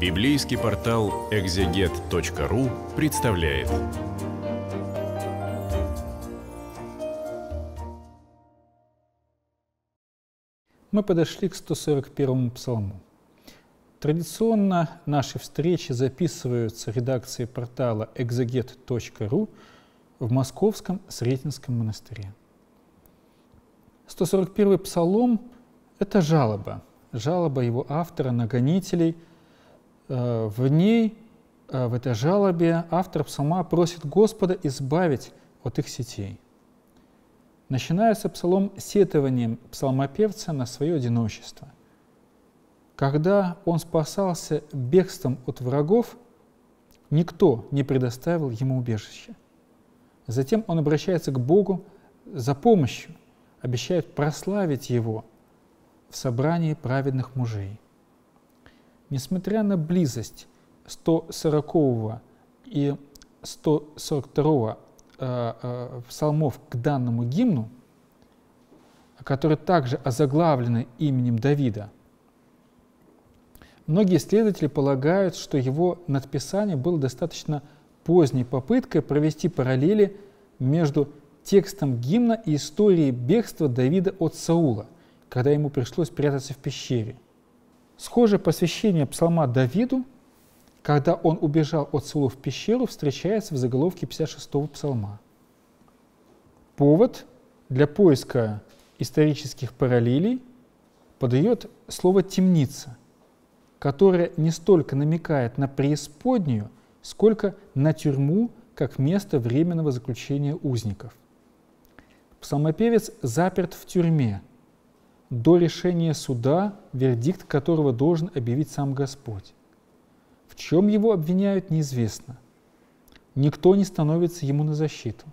Библейский портал экзегет.ру представляет. Мы подошли к 141 псалму. Традиционно наши встречи записываются редакцией портала exeget.ru в Московском Сретенском монастыре. 141 псалом – это жалоба, жалоба его автора на гонителей. Э, в ней, э, в этой жалобе, автор псалма просит Господа избавить от их сетей. Начинается псалом сетованием псалмопевца на свое одиночество. Когда он спасался бегством от врагов, никто не предоставил ему убежище. Затем он обращается к Богу за помощью, обещает прославить его в собрании праведных мужей. Несмотря на близость 140 и 142 э, э, псалмов к данному гимну, которые также озаглавлены именем Давида, многие исследователи полагают, что его надписание было достаточно поздней попыткой провести параллели между текстом гимна и историей бегства Давида от Саула, когда ему пришлось прятаться в пещере. Схожее посвящение псалма Давиду, когда он убежал от Саула в пещеру, встречается в заголовке 56-го псалма. Повод для поиска исторических параллелей подает слово «темница», которое не столько намекает на преисподнюю, сколько на тюрьму как место временного заключения узников – Псалмопевец заперт в тюрьме до решения суда, вердикт которого должен объявить сам Господь. В чем его обвиняют, неизвестно. Никто не становится ему на защиту.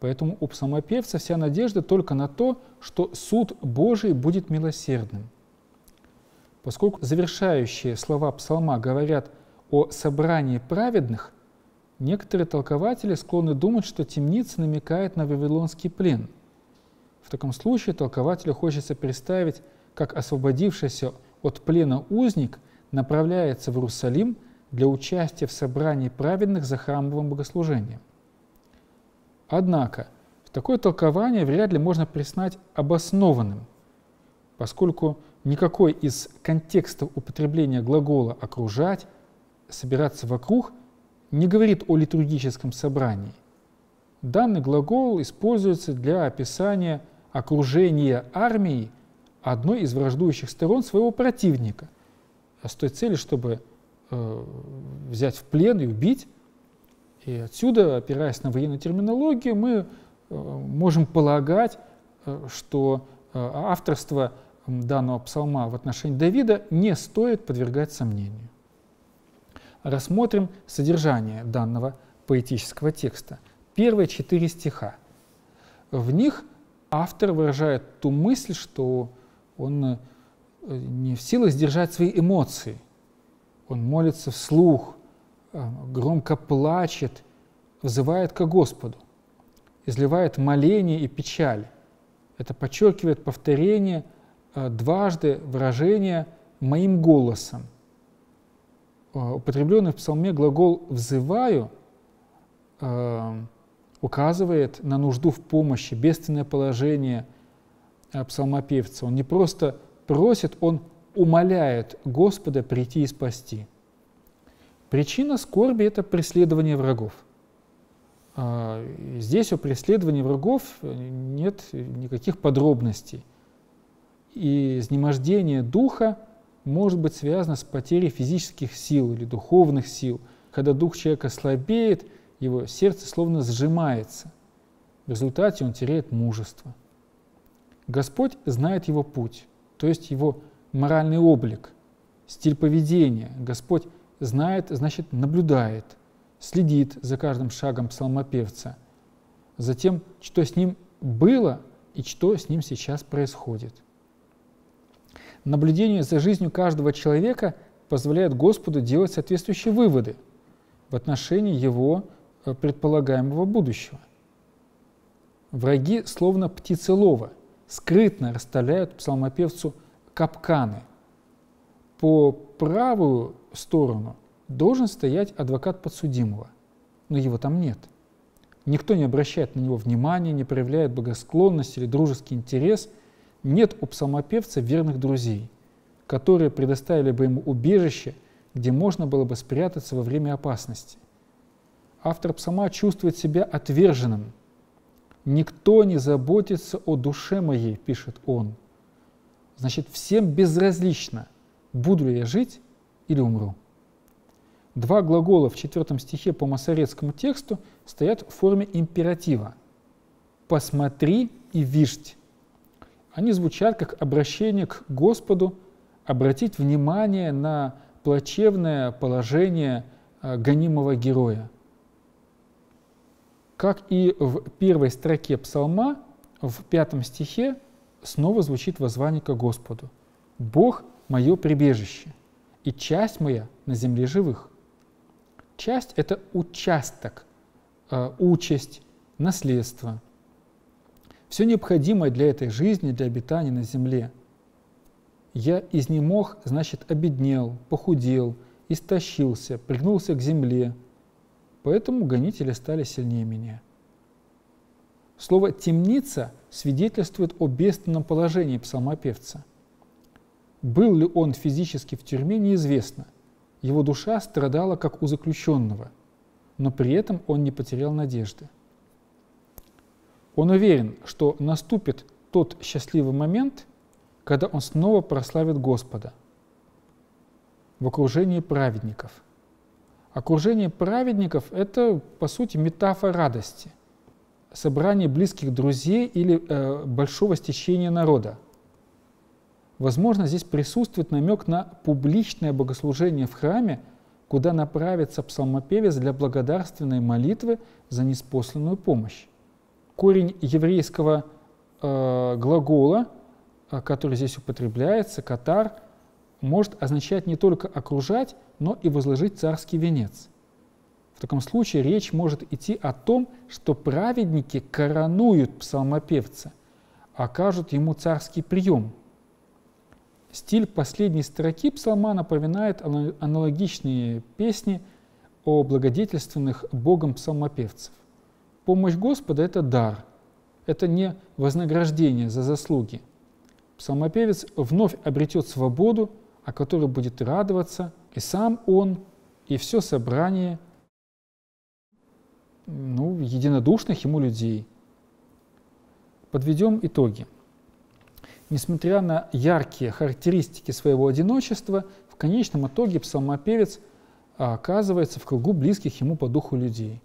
Поэтому у псалмопевца вся надежда только на то, что суд Божий будет милосердным. Поскольку завершающие слова псалма говорят о собрании праведных, Некоторые толкователи склонны думать, что темница намекает на вавилонский плен. В таком случае толкователю хочется представить, как освободившийся от плена узник направляется в Иерусалим для участия в собрании праведных за храмовым богослужением. Однако, в такое толкование вряд ли можно признать обоснованным, поскольку никакой из контекстов употребления глагола «окружать», «собираться вокруг» не говорит о литургическом собрании. Данный глагол используется для описания окружения армии одной из враждующих сторон своего противника, с той целью, чтобы э, взять в плен и убить. И отсюда, опираясь на военную терминологию, мы э, можем полагать, э, что э, авторство данного псалма в отношении Давида не стоит подвергать сомнению рассмотрим содержание данного поэтического текста. Первые четыре стиха. В них автор выражает ту мысль, что он э, не в силах сдержать свои эмоции. Он молится вслух, э, громко плачет, взывает к Господу, изливает моление и печаль. Это подчеркивает повторение э, дважды выражения «моим голосом», употребленный в псалме глагол «взываю» указывает на нужду в помощи, бедственное положение э, псалмопевца. Он не просто просит, он умоляет Господа прийти и спасти. Причина скорби – это преследование врагов. Здесь о преследовании врагов нет никаких подробностей. И изнемождение духа может быть связано с потерей физических сил или духовных сил. Когда дух человека слабеет, его сердце словно сжимается. В результате он теряет мужество. Господь знает его путь, то есть его моральный облик, стиль поведения. Господь знает, значит, наблюдает, следит за каждым шагом псалмопевца, за тем, что с ним было и что с ним сейчас происходит – Наблюдение за жизнью каждого человека позволяет Господу делать соответствующие выводы в отношении его предполагаемого будущего. Враги, словно птицелова, скрытно расставляют псалмопевцу капканы. по правую сторону должен стоять адвокат подсудимого, но его там нет. Никто не обращает на него внимания, не проявляет богосклонность или дружеский интерес. Нет у псалмопевца верных друзей, которые предоставили бы ему убежище, где можно было бы спрятаться во время опасности. Автор псалма чувствует себя отверженным. «Никто не заботится о душе моей», — пишет он. Значит, всем безразлично, буду ли я жить или умру. Два глагола в четвертом стихе по масоретскому тексту стоят в форме императива. «Посмотри и виждь». Они звучат как обращение к Господу обратить внимание на плачевное положение э, гонимого героя. Как и в первой строке псалма, в пятом стихе снова звучит воззвание к Господу. «Бог – мое прибежище, и часть моя на земле живых». Часть – это участок, э, участь, наследство. Все необходимое для этой жизни, для обитания на земле. Я изнемог, значит, обеднел, похудел, истощился, пригнулся к земле. Поэтому гонители стали сильнее меня. Слово «темница» свидетельствует о бедственном положении псалмопевца. Был ли он физически в тюрьме, неизвестно – его душа страдала, как у заключенного, но при этом он не потерял надежды. Он уверен, что наступит тот счастливый момент, когда он снова прославит Господа в окружении праведников. Окружение праведников – это, по сути, метафора радости, собрание близких друзей или э, большого стечения народа – Возможно, здесь присутствует намек на публичное богослужение в храме, куда направится псалмопевец для благодарственной молитвы за неспосланную помощь. Корень еврейского э, глагола, э, который здесь употребляется, катар, может означать не только окружать, но и возложить царский венец. В таком случае речь может идти о том, что праведники коронуют псалмопевца, окажут ему царский прием – Стиль последней строки псалма напоминает аналогичные песни о благодетельственных Богом псалмопевцев. Помощь Господа – это дар, это не вознаграждение за заслуги. Псалмопевец вновь обретет свободу, о которой будет радоваться и сам он, и все собрание ну, единодушных ему людей. Подведем итоги – Несмотря на яркие характеристики своего одиночества, в конечном итоге псалмопевец а, оказывается в кругу близких ему по духу людей.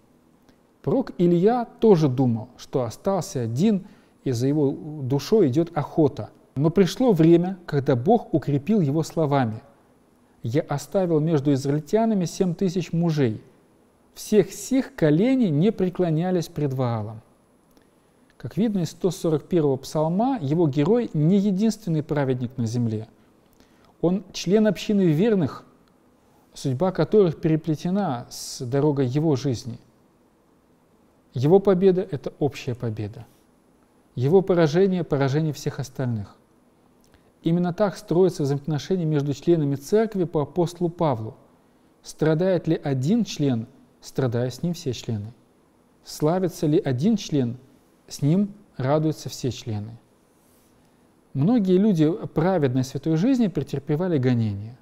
Пророк Илья тоже думал, что остался один, и за его душой идет охота. Но пришло время, когда Бог укрепил его словами. «Я оставил между израильтянами семь тысяч мужей. Всех сих коленей не преклонялись пред Ваалом». Как видно из 141-го псалма, его герой не единственный праведник на земле. Он член общины верных, судьба которых переплетена с дорогой его жизни. Его победа – это общая победа. Его поражение – поражение всех остальных. Именно так строятся взаимоотношения между членами церкви по апостолу Павлу. Страдает ли один член, страдая с ним все члены. Славится ли один член – с ним радуются все члены. Многие люди праведной святой жизни претерпевали гонения,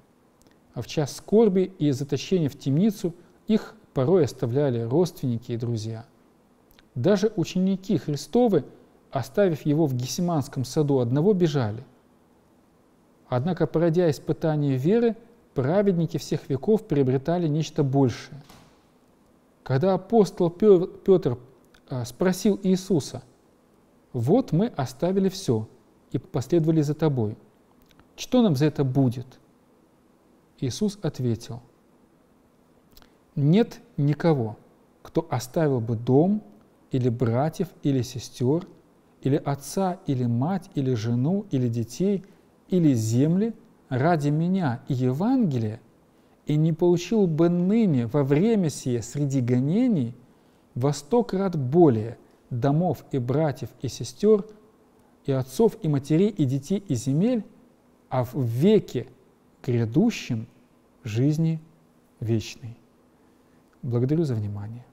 а в час скорби и заточения в темницу их порой оставляли родственники и друзья. Даже ученики Христовы, оставив его в Гесиманском саду, одного бежали. Однако, пройдя испытание веры, праведники всех веков приобретали нечто большее. Когда апостол Петр а, спросил Иисуса, «Вот мы оставили все и последовали за Тобой. Что нам за это будет?» Иисус ответил, «Нет никого, кто оставил бы дом, или братьев, или сестер, или отца, или мать, или жену, или детей, или земли ради меня и Евангелия, и не получил бы ныне во время сие среди гонений – во сто крат более домов и братьев и сестер, и отцов и матерей и детей и земель, а в веке грядущим жизни вечной. Благодарю за внимание.